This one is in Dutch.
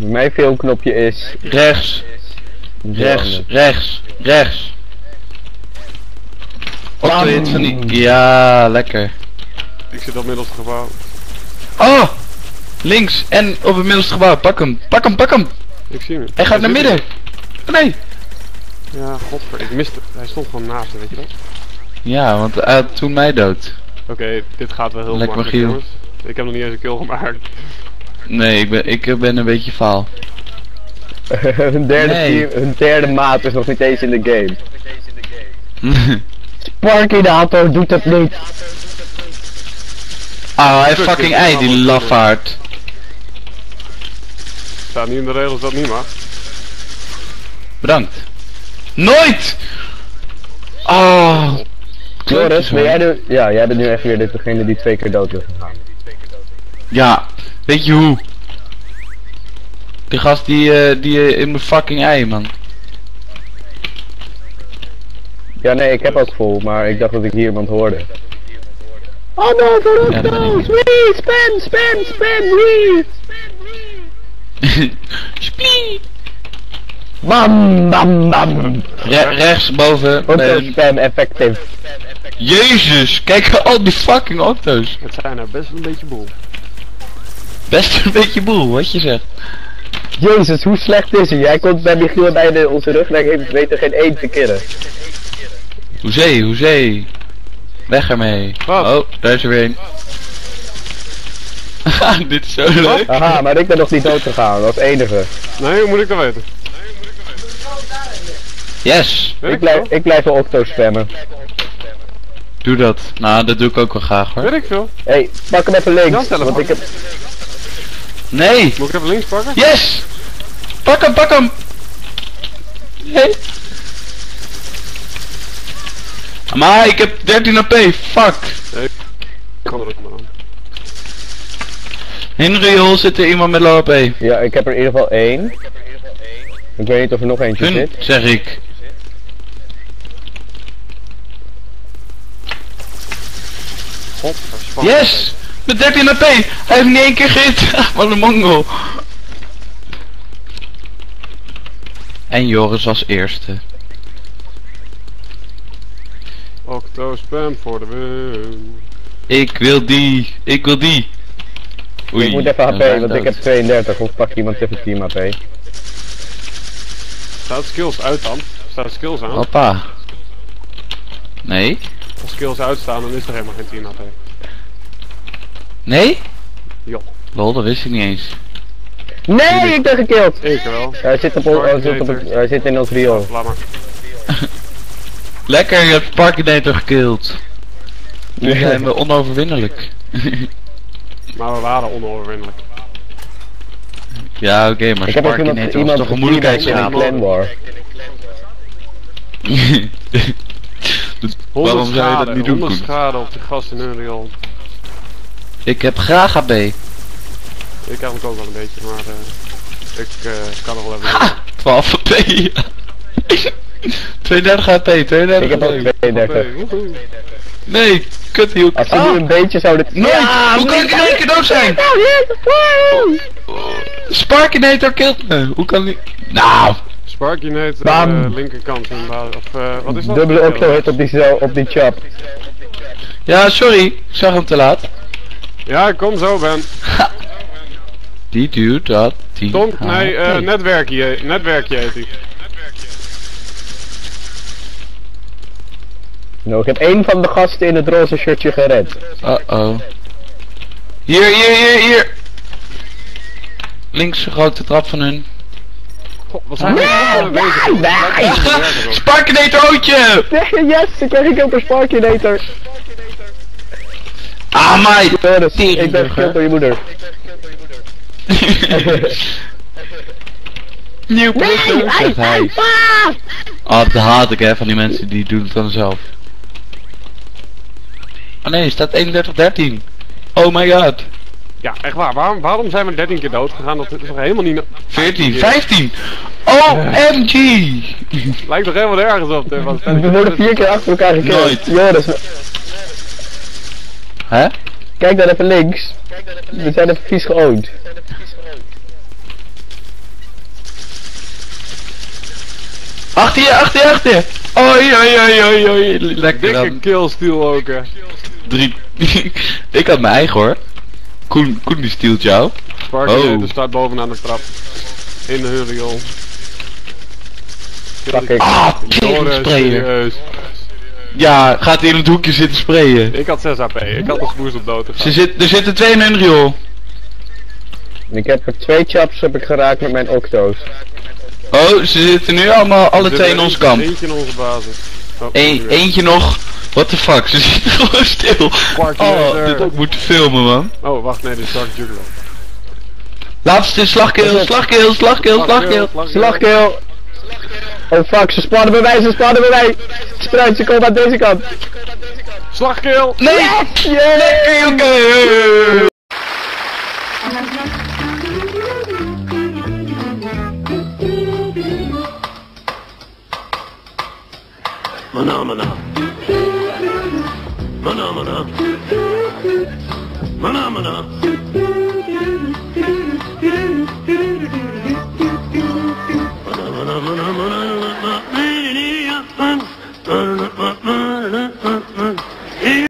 Mijn filmknopje is... Rechts, rechts, rechts, rechts. Octo hit van die... Ja, lekker. Ik zit op middelste gebouw. Oh! Links en op het middelste gebouw. Pak hem, pak hem, pak hem. Ik zie hem. Hij gaat naar midden. Oh, nee. Ja, godver. Ik miste. Hij stond gewoon naast, weet je dat? Ja, want hij had toen mij dood. Oké, dit gaat wel heel Lekker makkelijk, jongens. Ik heb nog niet eens een kill gemaakt. Nee, ik ben, ik ben een beetje faal. een, derde Nee. team, een derde maat is nog niet eens in de game. Sparkinator doet het niet. ah, hij fucking ei, die lafaard. Staat niet in de regels dat niet mag. Bedankt. Nooit! Oh. Joris, ben jij nu... Ja, jij bent nu echt weer de- degene die twee keer dood is gegaan. Ja, weet je hoe? Die gast die, eh, die eh, in mijn fucking ei, man. Ja, nee, ik heb ook vol, maar ik dacht dat ik hier iemand hoorde. Oh no, voor Ja. Wee, spam, spam, spam, wee. Splie! Bam, bam, bam. Re rechts boven. bij Auto een- spam effectief. Jezus, kijk al die fucking auto's. Het zijn er best een beetje boel. Best een beetje boel, wat je zegt. Jezus, hoe slecht is hij? Hij komt bij Michiel bij de, onze rug en heeft weet er geen één te killen. Hoezee, hoezee. Weg ermee. Wat? Oh, daar is er weer een. Haha, Dit is zo leuk. Haha, maar ik ben nog niet dood gegaan, als enige. Nee, hoe moet ik dat weten? Yes, Weet Ik ik blijf, ik blijf wel octo spammen. doe dat. Nou, dat doe ik ook wel graag hoor. Weet ik veel. Hé, hey, pak hem even links, want ik heb... Nee, Moet ik even links pakken? yes! Pak hem, pak hem! Nee. Maar ik heb 13 AP, fuck. Ik kan er ook maar aan. In riool zit er iemand met low AP. Ja, ik heb er in ieder geval één. Ik weet niet of er nog eentje Hun, zit. zeg ik. Yes! Met 13 AP! Hij heeft niet één keer gehit. Wat een mongol. En Joris was eerste. Octo spam voor de win. Ik wil die. Ik wil die. Oei. ik moet even HP, want ik heb 32. Of pak iemand even 10 HP. Staat skills uit dan? Staat skills aan? Hoppa. Nee? Als skills uitstaan, dan is er helemaal geen 10 AP. Nee? Jo, Lol, dat wist ik niet eens. Nee, ik ben gekild! ik wel. Hij zit, op, hij zit, op hij zit in ons riool. Lekker, je hebt Sparkinator gekild. Nu zijn we onoverwinnelijk. Maar we waren onoverwinnelijk. ja, oké, maar Ik heb ook iemand, toch een in moeilijkheidsgraad. clan war. Dus 100 Waarom zou je dat niet doen, 100 Koen? schade op de gast in hun riool. Ik heb graag AB. Ik eigenlijk ook wel een beetje, maar eh, ik eh, kan nog wel even. Ha! 12 AP. 32 AP, 32 Ik heb ook AP. 32. Oké, woehoe. Nee, kut hield. Als Ah, nu een beetje zouden... nooit! Hoe kan ik in één keer dood zijn? Sparkinator killt me. Hoe kan die... Nou, Sparkinate, Bam. uh, linkerkant in de Of eh, wat is dat? Dubbele octo hit op die, zo- op die chop. ja, sorry. Ik zag hem te laat. Ja, kom zo, Ben. Die dude dat. Die Tom, nee, eh HP. netwerkje, netwerkje heet hij. Nou, ik heb één van de gasten in het roze shirtje gered. Uh-oh. Hier, hier, hier, hier. Links een grote trap van hun. God, wat zijn we bezig? nee. Sparkinator ootje! Yes, ik krijg ik ook een Sparkinator. Ah, mij! Joris, ik ben Teringburger. gekild door je moeder. Nieuw zegt hij. Oh, dat haat ik hè, van die mensen die doen het dan zelf. Oh nee, staat 31-13. Oh my god. Ja, echt waar. Waarom, waarom zijn we 13 keer dood gegaan? Dat is toch helemaal niet... no- 14, 15. OMG. Lijkt toch helemaal nergens op. hè, want- We worden vier keer achter elkaar gekild. Nooit. Joris, Hè? Kijk dan even links. Kijk zijn even vies geoond. Achter je, achter je, achter je! Oei, oei, oei, oei, Lekker Dikke killstiel ook, hè. Drie... ik had mijn eigen, hoor. Koen, Koen die steelt jou. Sparky, oh. er staat bovenaan de trap. In de hurricane. Pak ik. Ah, serieus. Ja, gaat hij in het hoekje zitten sprayen. Ik had 6 AP, ik had een smoes op dood Ze zit, er zitten twee in hun riool. Ik heb er twee chaps heb ik geraakt met mijn octo's. Oh, ze zitten nu allemaal, alle twee in ons kamp. Eentje in onze basis. Oh, Eén, weer. eentje nog. What the fuck, ze zitten gewoon stil. Oh, dit ook moeten filmen man. Oh, wacht, nee, dit is Dark Juggler. Laatste slagkill, slagkill, slagkill, slagkill. Slagkill! Oh fuck, ze spannen bij mij, ze spannen bij mij. Spruit, ze komt aan deze kant. Slagkeel. Nee! Yes! Nee, oké. Okay. Manamana. Manamana. Manamana. Manamana. Manamana. Son.